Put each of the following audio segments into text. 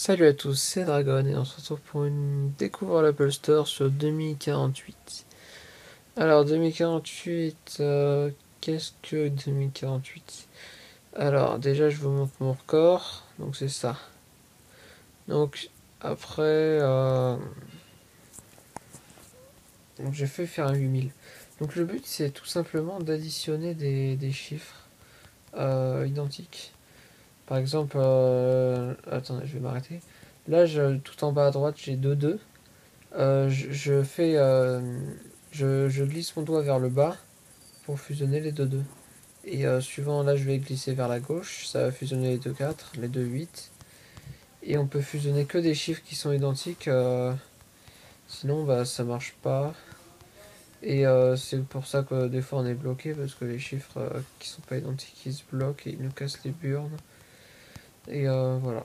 Salut à tous, c'est Dragon et on se retrouve pour une découvre l'Apple Store sur 2048. Alors 2048, euh, qu'est-ce que 2048 Alors déjà je vous montre mon record, donc c'est ça. Donc après, euh, j'ai fait faire un 8000. Donc le but c'est tout simplement d'additionner des, chiffres euh, identiques. Par exemple, euh, attendez, je vais m'arrêter. Là, tout en bas à droite, j'ai 2, 2. Euh, je, fais, euh, je, glisse mon doigt vers le bas pour fusionner les deux 2. Et suivant, là, je vais glisser vers la gauche. Ça va fusionner les deux 4, les deux 8. Et on peut fusionner que des chiffres qui sont identiques. sinon, bah, ça marche pas. Et c'est pour ça que des fois on est bloqué parce que les chiffres qui sont pas identiques ils se bloquent et ils nous cassent les burnes. Et euh, voilà.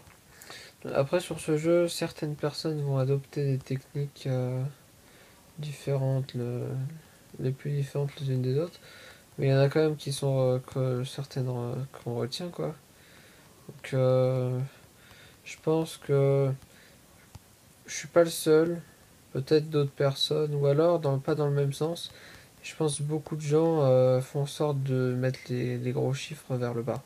Après, sur ce jeu, certaines personnes vont adopter des techniques euh, différentes, les plus différentes les unes des autres. Mais il y en a quand même qui sont euh, certaines qu'on retient, quoi. Donc, je pense que je suis pas le seul. Peut-être d'autres personnes, ou alors dans, pas dans le même sens. Je pense que beaucoup de gens font en sorte de mettre les gros chiffres vers le bas.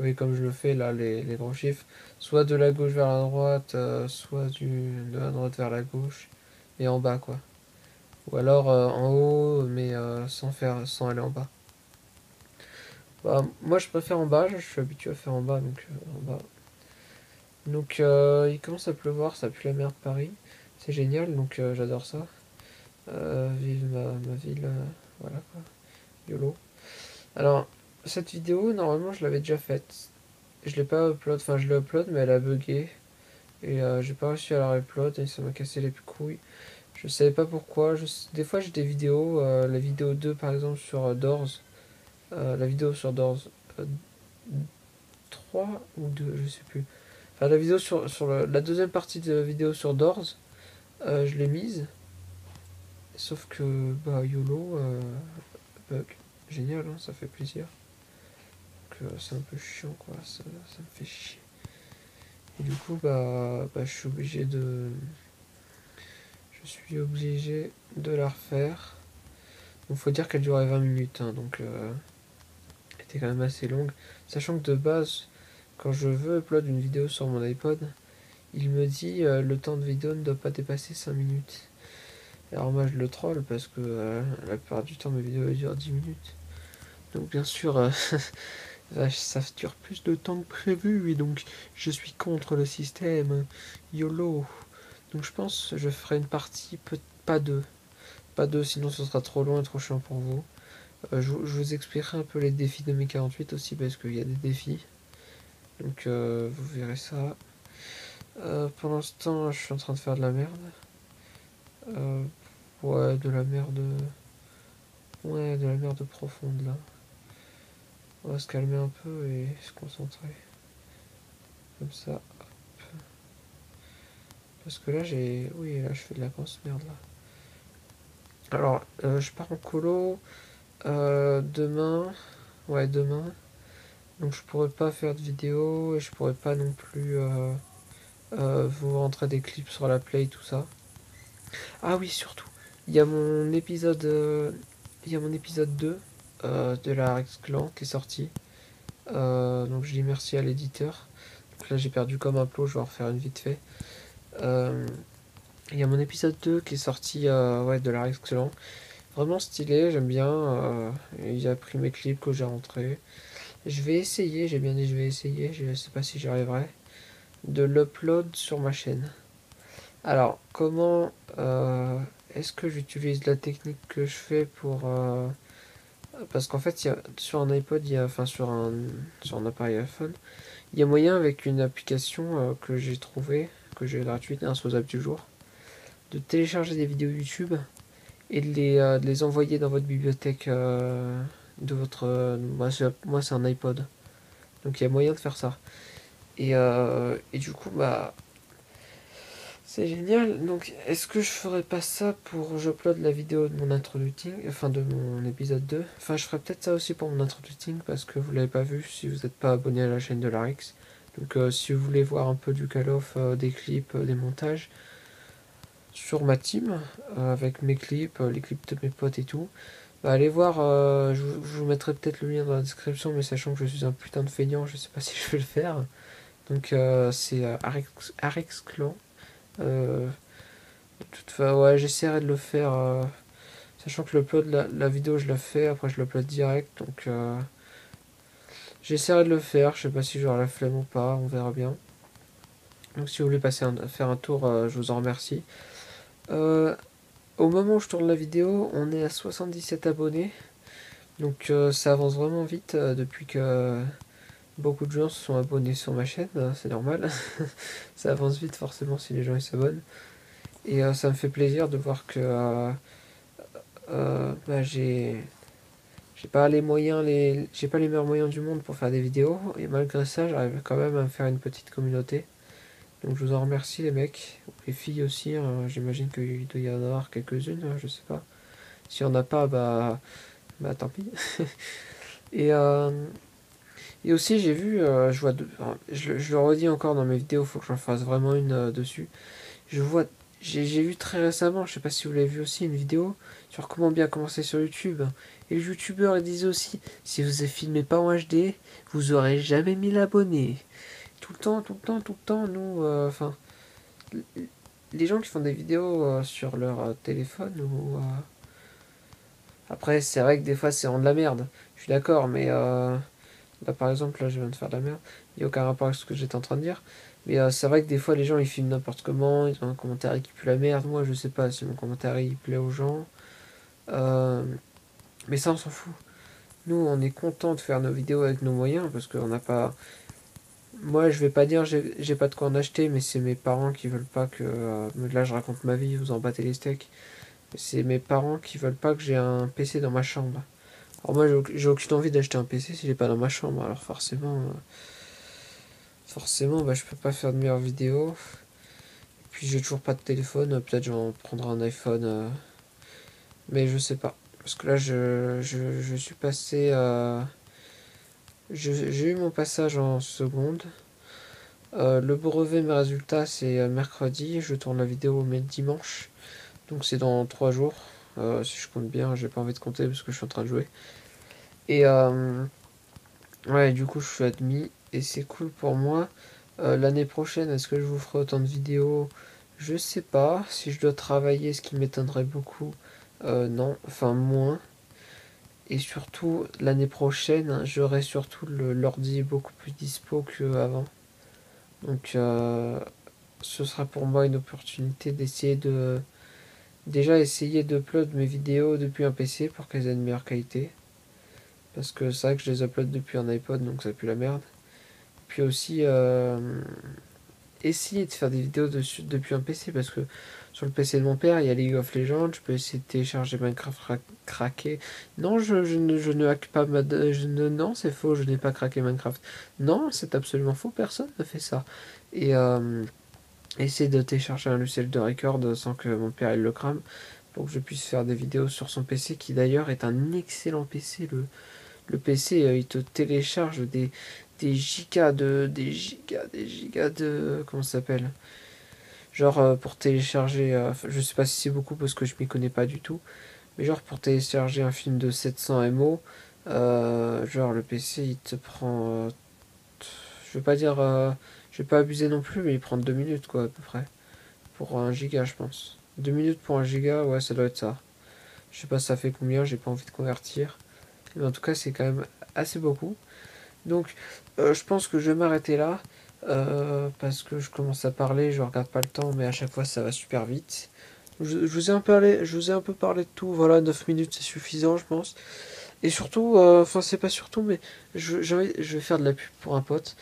Oui, comme je le fais là, les, gros chiffres. Soit de la gauche vers la droite, euh, soit du, de la droite vers la gauche. Et en bas, quoi. Ou alors euh, en haut, mais euh, sans, faire, sans aller en bas. Bah, moi, je préfère en bas. Je suis habitué à faire en bas, donc en bas. Donc, il commence à pleuvoir. Ça pue la mer de Paris. C'est génial, donc j'adore ça. vive ma, ma ville. voilà, quoi. YOLO. Alors, cette vidéo, normalement, je l'avais déjà faite. Je l'ai pas upload, enfin, je l'ai upload, mais elle a bugué. Et euh, j'ai pas réussi à la upload et ça m'a cassé les couilles. Je savais pas pourquoi. Des fois, j'ai des vidéos, euh, la vidéo 2 par exemple sur euh, Doors. la vidéo sur Doors 3 ou 2, je sais plus. Enfin, la vidéo sur, sur la deuxième partie de la vidéo sur Doors, je l'ai mise. Sauf que, bah, YOLO, bug. Génial, hein, ça fait plaisir c'est un peu chiant quoi, ça, me fait chier. Et du coup bah, bah, je suis obligé de. Je suis obligé de la refaire. Il faut dire qu'elle durait 20 minutes, hein, donc euh, elle était quand même assez longue. Sachant que de base, quand je veux upload une vidéo sur mon iPod, il me dit euh, le temps de vidéo ne doit pas dépasser 5 minutes. Alors moi je le troll parce que euh, la plupart du temps mes vidéos durent 10 minutes. Donc bien sûr ça dure plus de temps que prévu et donc je suis contre le système. YOLO. Donc je pense que je ferai une partie, pas deux. Pas deux, sinon ce sera trop long et trop chiant pour vous. Euh, je, vous expliquerai un peu les défis de mes 48 aussi parce qu'il y a des défis. Donc euh, vous verrez ça. Euh, pour l'instant, je suis en train de faire de la merde. ouais, de la merde. Ouais, de la merde profonde là. On va se calmer un peu et se concentrer. Comme ça. Parce que là, j'ai... Oui, là, je fais de la grosse merde, là. Alors, euh, je pars en colo euh, demain. Ouais, demain. Donc, je pourrais pas faire de vidéo et je pourrais pas non plus euh, vous rentrer des clips sur la play, tout ça. Ah oui, surtout. Il y a mon épisode... Il y a mon épisode 2 euh, de la Rex Clan qui est sorti. Euh, donc je dis merci à l'éditeur. là j'ai perdu comme un plot, je vais en refaire une vite fait. Euh, il y a mon épisode 2 qui est sorti ouais, de la Rex Clan. Vraiment stylé, j'aime bien. il a pris mes clips que j'ai rentrés. Je vais essayer, j'ai bien dit je vais essayer, je sais pas si j'y arriverai, de l'upload sur ma chaîne. Alors, comment est-ce que j'utilise la technique que je fais pour parce qu'en fait, sur un iPod, y a, enfin sur un, sur un appareil iPhone, il y a moyen avec une application euh, que j'ai trouvée, que j'ai gratuite, sous du jour, de télécharger des vidéos YouTube et de les, euh, envoyer dans votre bibliothèque euh, de votre... moi, c'est un iPod. Donc il y a moyen de faire ça. Et, et du coup, bah c'est génial. Donc, est-ce que je ferais pas ça pour j'upload la vidéo de mon introducing, enfin de mon épisode 2 Enfin, je ferais peut-être ça aussi pour mon introducing parce que vous l'avez pas vu si vous n'êtes pas abonné à la chaîne de Larix. Donc si vous voulez voir un peu du Call of, des clips, des montages sur ma team, avec mes clips, les clips de mes potes et tout, bah, allez voir, je, vous mettrai peut-être le lien dans la description, mais sachant que je suis un putain de feignant, je sais pas si je vais le faire. Donc c'est Clan. ouais, j'essaierai de le faire Sachant que l'upload, la, la vidéo, je la fais, après je l'upload direct, donc euh, j'essaierai de le faire. Je sais pas si j'aurai la flemme ou pas, on verra bien. Donc si vous voulez passer faire un tour, euh, je vous en remercie. Euh, au moment où je tourne la vidéo, on est à 77 abonnés. Donc ça avance vraiment vite depuis que beaucoup de gens se sont abonnés sur ma chaîne, hein, c'est normal. ça avance vite forcément si les gens s'abonnent. Et ça me fait plaisir de voir que euh, bah, j'ai j'ai pas les moyens les j'ai pas les meilleurs moyens du monde pour faire des vidéos et malgré ça j'arrive quand même à me faire une petite communauté donc je vous en remercie les mecs les filles aussi hein. j'imagine qu'il doit y en avoir quelques-unes hein, je sais pas si on n'a pas bah bah tant pis et euh, et aussi j'ai vu euh, je vois je, je, le redis encore dans mes vidéos faut que j'en fasse vraiment une dessus je vois j'ai vu très récemment, je sais pas si vous l'avez vu aussi, une vidéo sur comment bien commencer sur YouTube. Et le youtubeur disait aussi, si vous ne filmez pas en HD, vous aurez jamais mis l'abonné. Tout le temps, tout le temps, tout le temps, nous, euh, enfin, les gens qui font des vidéos euh, sur leur euh, téléphone ou... Après, c'est vrai que des fois c'est en de la merde, je suis d'accord, mais là par exemple, là je viens de faire de la merde, il n'y a aucun rapport avec ce que j'étais en train de dire. Mais euh, c'est vrai que des fois, les gens ils filment n'importe comment, ils ont un commentaire qui pue la merde. Moi, je sais pas si mon commentaire il plaît aux gens. Euh, mais ça, on s'en fout. Nous, on est content de faire nos vidéos avec nos moyens parce qu'on n'a pas. Moi, je vais pas dire j'ai pas de quoi en acheter, mais c'est mes parents qui veulent pas que. Euh, là, je raconte ma vie, vous en battez les steaks. C'est mes parents qui veulent pas que j'ai un PC dans ma chambre. Alors, moi, j'ai aucune envie d'acheter un PC si j'ai pas dans ma chambre. Alors, forcément forcément bah, je peux pas faire de meilleures vidéos. Et puis j'ai toujours pas de téléphone, peut-être je vais prendre un iPhone. Euh, mais je sais pas. Parce que là je, je, suis passé à... J'ai eu mon passage en seconde. Euh, le brevet, mes résultats, c'est euh, mercredi. Je tourne la vidéo mais dimanche. Donc c'est dans 3 jours. Si je compte bien, j'ai pas envie de compter parce que je suis en train de jouer. Et ouais, du coup, je suis admis et c'est cool pour moi. Euh, l'année prochaine, est-ce que je vous ferai autant de vidéos? Je sais pas. Si je dois travailler, ce qui m'étonnerait beaucoup, euh, non, enfin moins. Et surtout, l'année prochaine, j'aurai surtout l'ordi beaucoup plus dispo qu'avant. Donc, euh, ce sera pour moi une opportunité d'essayer de. Déjà, essayer d'upload mes vidéos depuis un PC pour qu'elles aient une meilleure qualité. Parce que c'est vrai que je les upload depuis un iPod, donc ça pue la merde. Puis aussi euh, essayer de faire des vidéos depuis un PC parce que sur le PC de mon père il y a League of Legends, je peux essayer de télécharger Minecraft craqué. Non, je, je, ne, je ne hack pas ma. Je ne, non, c'est faux, je n'ai pas craqué Minecraft. Non, c'est absolument faux, personne n'a fait ça. Et euh, essayer de télécharger un logiciel de record sans que mon père il le crame pour que je puisse faire des vidéos sur son PC qui d'ailleurs est un excellent PC. Le, le PC euh, il te télécharge des, des gigas de des gigas des gigas de comment ça s'appelle? Genre euh, pour télécharger euh, je sais pas si c'est beaucoup parce que je m'y connais pas du tout mais genre pour télécharger un film de 700 mo genre le PC il te prend je veux pas dire je vais pas abuser non plus mais il prend deux minutes quoi à peu près pour un giga je pense deux minutes pour un giga ouais ça doit être ça je sais pas ça fait combien j'ai pas envie de convertir mais en tout cas c'est quand même assez beaucoup donc, euh, je pense que je vais m'arrêter là. Euh, parce que je commence à parler, je regarde pas le temps, mais à chaque fois ça va super vite. Je, vous ai un peu parlé, je vous ai un peu parlé de tout, voilà, 9 minutes c'est suffisant je pense. Et surtout, euh, enfin c'est pas surtout, mais je, vais faire de la pub pour un pote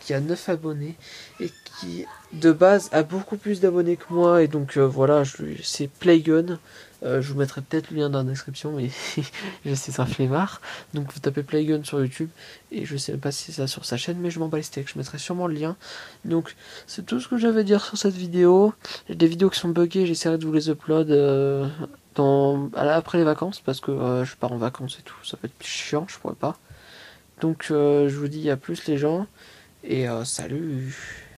qui a 9 abonnés et qui de base a beaucoup plus d'abonnés que moi et donc voilà, c'est Playgun. Euh, je vous mettrai peut-être le lien dans la description, mais je sais, c'est un flemmard. Donc vous tapez Playgun sur YouTube, et je sais pas si c'est ça sur sa chaîne, mais je m'en bats les steaks, je mettrai sûrement le lien. Donc c'est tout ce que j'avais à dire sur cette vidéo. J'ai des vidéos qui sont buggées, j'essaierai de vous les upload euh, dans, après les vacances, parce que euh, je pars en vacances et tout, ça va être chiant, je pourrais pas. Donc je vous dis à plus les gens, Et salut